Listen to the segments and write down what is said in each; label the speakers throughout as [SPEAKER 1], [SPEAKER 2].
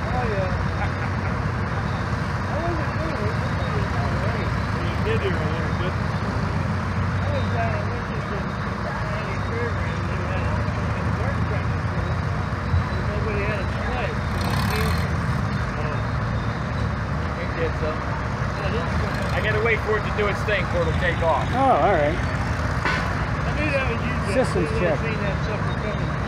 [SPEAKER 1] Oh, yeah. I wasn't doing it.
[SPEAKER 2] You did here a little bit.
[SPEAKER 1] I was down in Richardson, County Fairgrounds, and had a a dirt track. And nobody had a sled. So I
[SPEAKER 2] oh. did some.
[SPEAKER 1] I didn't go.
[SPEAKER 2] I gotta wait for it to do its thing before it'll take off.
[SPEAKER 3] Oh, all right.
[SPEAKER 1] I knew that was you, Jeff.
[SPEAKER 3] Systems
[SPEAKER 1] I knew
[SPEAKER 3] check.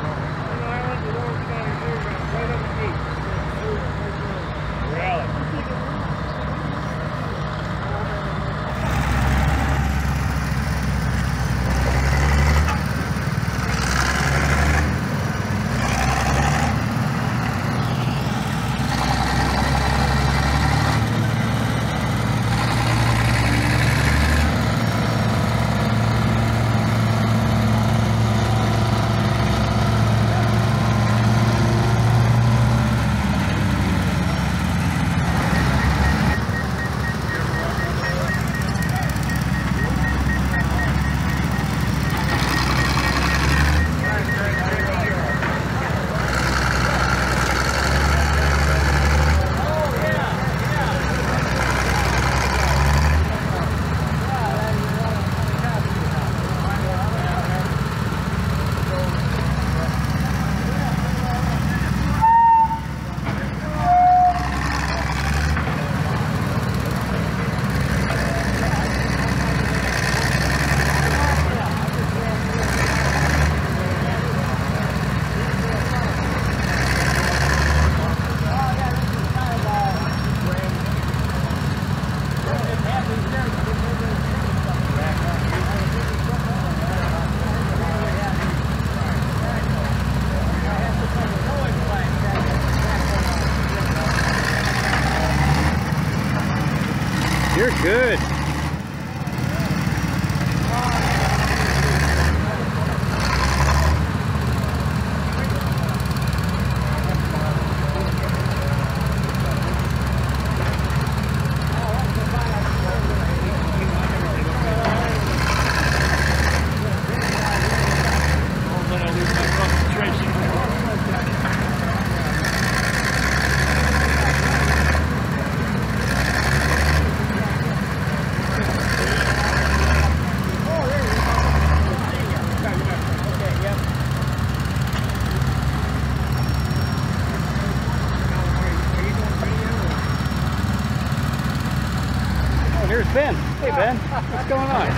[SPEAKER 1] You're good.
[SPEAKER 2] here's Ben. Hey, Ben. What's
[SPEAKER 1] going on?